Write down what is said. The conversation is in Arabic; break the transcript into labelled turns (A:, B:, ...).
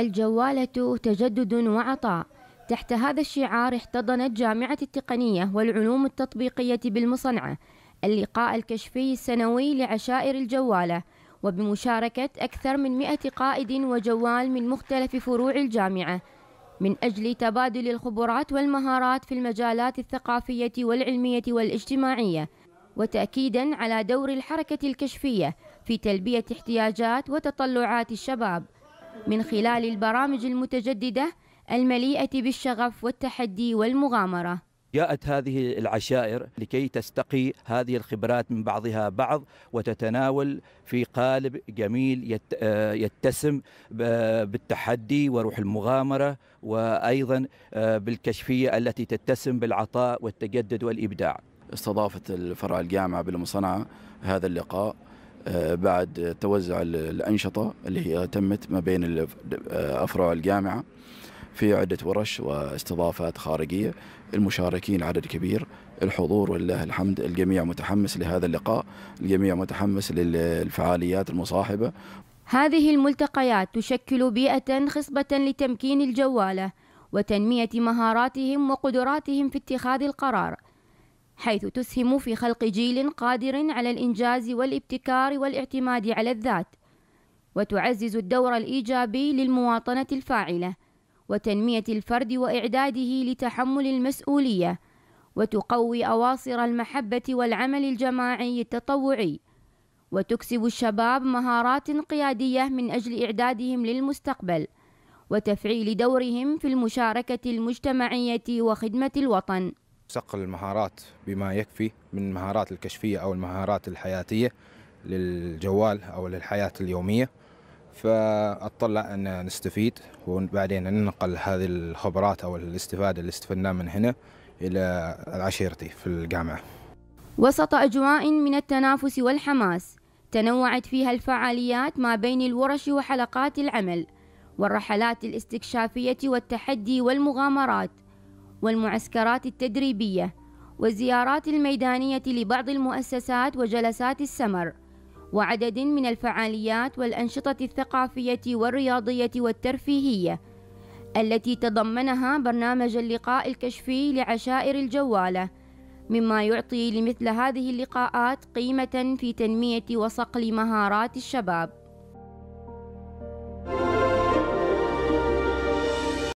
A: الجوالة تجدد وعطاء. تحت هذا الشعار احتضنت جامعة التقنية والعلوم التطبيقية بالمصنعة. اللقاء الكشفي السنوي لعشائر الجوالة. وبمشاركة أكثر من مئة قائد وجوال من مختلف فروع الجامعة. من أجل تبادل الخبرات والمهارات في المجالات الثقافية والعلمية والاجتماعية. وتأكيدا على دور الحركة الكشفية في تلبية احتياجات وتطلعات الشباب. من خلال البرامج المتجددة المليئة بالشغف والتحدي والمغامرة.
B: جاءت هذه العشائر لكي تستقي هذه الخبرات من بعضها بعض وتتناول في قالب جميل يتسم بالتحدي وروح المغامرة وأيضا بالكشفية التي تتسم بالعطاء والتجدد والإبداع.
C: استضافت الفرع الجامعة بالمصنعة هذا اللقاء. بعد توزع الأنشطة اللي هي تمت ما بين أفرع الجامعة في عدة ورش واستضافات خارجية المشاركين عدد كبير الحضور ولله الحمد الجميع متحمس لهذا اللقاء الجميع متحمس للفعاليات المصاحبة.
A: هذه الملتقيات تشكل بيئة خصبة لتمكين الجوالة وتنمية مهاراتهم وقدراتهم في اتخاذ القرار. حيث تسهم في خلق جيل قادر على الإنجاز والابتكار والاعتماد على الذات وتعزز الدور الإيجابي للمواطنة الفاعلة وتنمية الفرد وإعداده لتحمل المسؤولية وتقوي أواصر المحبة والعمل الجماعي التطوعي وتكسب الشباب مهارات قيادية من أجل إعدادهم للمستقبل وتفعيل دورهم في المشاركة المجتمعية وخدمة الوطن.
D: صقل المهارات بما يكفي من المهارات الكشفية أو المهارات الحياتية للجوال أو للحياة اليومية. فأطلع أن نستفيد وبعدين ننقل هذه الخبرات أو الاستفادة اللي استفدناها من هنا إلى عشيرتي في الجامعة.
A: وسط أجواء من التنافس والحماس تنوعت فيها الفعاليات ما بين الورش وحلقات العمل والرحلات الاستكشافية والتحدي والمغامرات والمعسكرات التدريبية والزيارات الميدانية لبعض المؤسسات وجلسات السمر وعدد من الفعاليات والأنشطة الثقافية والرياضية والترفيهية التي تضمنها برنامج اللقاء الكشفي لعشائر الجوالة مما يعطي لمثل هذه اللقاءات قيمة في تنمية وصقل مهارات الشباب.